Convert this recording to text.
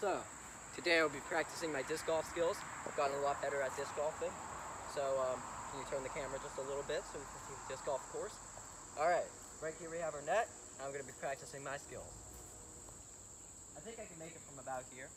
So, today I'll be practicing my disc golf skills. I've gotten a lot better at disc golfing. So, um, can you turn the camera just a little bit so we can see the disc golf course? All right, right here we have our net. I'm going to be practicing my skills. I think I can make it from about here.